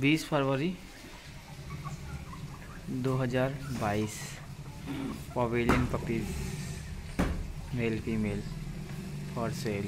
बीस फरवरी 2022 pavilion puppies male female for sale.